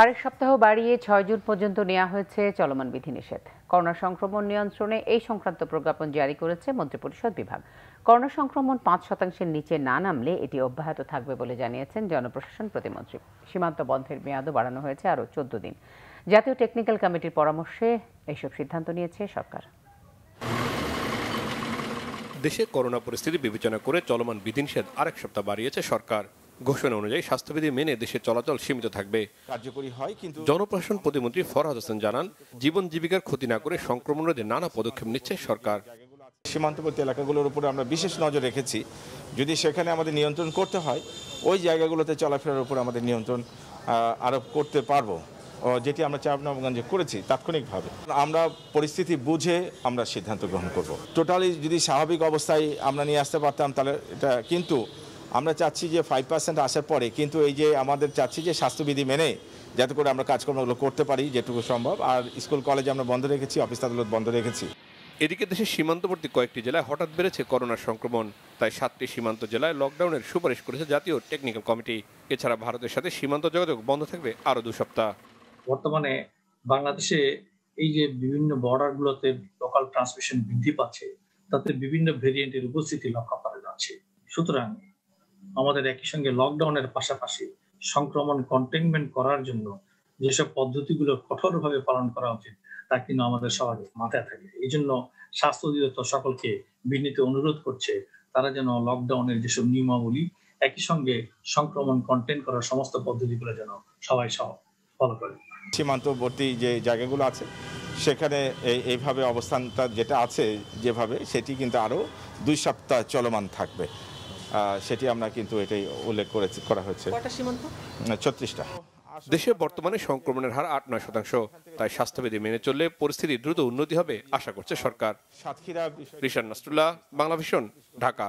আরেক সপ্তাহ বাড়িয়ে ছয় জুন পর্যন্ত নেওয়া হয়েছে চলমান বিধিনিষেধ। করোনা সংক্রমণ নিয়ন্ত্রণে এই সংক্রান্ত প্রজ্ঞাপন জারি করেছে মন্ত্রিপরিষদ বিভাগ। করোনা সংক্রমণ পাঁচ শতাংশের নিচে না নামলে এটি অব্যাহত থাকবে বলে জানিয়েছেন জনপ্রশাসন প্রতিমন্ত্রী। সীমান্ত বন্ধের মেয়াদও বাড়ানো হয়েছে আরও চোদ্দ দিন। জাতীয় টেকনিক্যাল কমিটির পরামর্শে এইসব সিদ্ধান্ত নিয়েছে সরকার। দেশে করোনা পরিস্থিতি বিবেচনা করে চলমান বিধিনিষেধ আরেক সপ্তাহ বাড়িয়েছে সরকার। ঘোষণা অনুযায়ী স্বাস্থ্যবিধি মেনে দেশে চলাচল সীমিত থাকবে। কার্যকরী হয় কিন্তু জনপ্রশাসন প্রতিমন্ত্রী ফরহাদ হোসেন জানান জীবন জীবিকার ক্ষতি না করে সংক্রমণ রোধে নানা পদক্ষেপ নিচ্ছে সরকার। সীমান্তবর্তী এলাকাগুলোর উপরে আমরা বিশেষ নজর রেখেছি। যদি সেখানে আমাদের নিয়ন্ত্রণ করতে হয় ওই জায়গাগুলোতে চলাফেরার উপর আমাদের নিয়ন্ত্রণ আরোপ করতে পারব। যেটি আমরা চাপনগঞ্জে করেছি তাৎক্ষণিকভাবে। আমরা পরিস্থিতি বুঝে আমরা সিদ্ধান্ত গ্রহণ করব। টোটালি যদি স্বাভাবিক অবস্থায় আমরা নিয়ে আসতে পারতাম তাহলে এটা কিন্তু আমরা চাচ্ছি যে ফাইভ পার্সেন্ট আসার পরে কিন্তু এই যে আমাদের চাচ্ছি যে স্বাস্থ্যবিধি মেনে যাতে করে আমরা কাজকর্মগুলো করতে পারি যেটুকু সম্ভব। আর স্কুল কলেজ আমরা বন্ধ রেখেছি অফিস আদালত বন্ধ রেখেছি। এদিকে দেশের সীমান্তবর্তী কয়েকটি জেলায় হঠাৎ বেড়েছে করোনা সংক্রমণ। তাই সাতটি সীমান্ত জেলায় লকডাউনের সুপারিশ করেছে জাতীয় টেকনিক্যাল কমিটি এছাড়া ভারতের সাথে সীমান্ত যোগাযোগ বন্ধ থাকবে আরও দু সপ্তাহ। বর্তমানে বাংলাদেশে এই যে বিভিন্ন বর্ডার গুলোতে লোকাল ট্রান্সমিশন বৃদ্ধি পাচ্ছে তাতে বিভিন্ন ভেরিয়েন্টের উপস্থিতি লক্ষ্য করা যাচ্ছে। সুতরাং আমাদের একই সঙ্গে লকডাউনের পাশাপাশি সংক্রমণ কন্টেনমেন্ট করার জন্য যেসব পদ্ধতিগুলো কঠোরভাবে পালন করা উচিত, তা কিন্তু আমাদের সবার মাথায় থাকে। এই জন্য স্বাস্থ্য অধিদপ্তর সকলকে বিনীত অনুরোধ করছে, তারা যেন লকডাউনের যেসব নিয়মাবলী, একই সঙ্গে সংক্রমণ কন্টেন করার সমস্ত পদ্ধতিগুলো যেন সবাই সহ ফলো করে। সীমান্তবর্তী যে জায়গাগুলো আছে, সেখানে এই, এইভাবে অবস্থানটা যেটা আছে যেভাবে, সেটি কিন্তু আরও দুই সপ্তাহ চলমান থাকবে। সেটি আমরা কিন্তু এটাই উল্লেখ করেছি করা হয়েছে। ছত্রিশটা। দেশে বর্তমানে সংক্রমণের হার আট নয় শতাংশ। তাই স্বাস্থ্যবিধি মেনে চললে পরিস্থিতি দ্রুত উন্নতি হবে আশা করছে সরকার। সাতক্ষীরা বিষয় রিশান নাস্টুল্লাহ বাংলা ভিশন ঢাকা।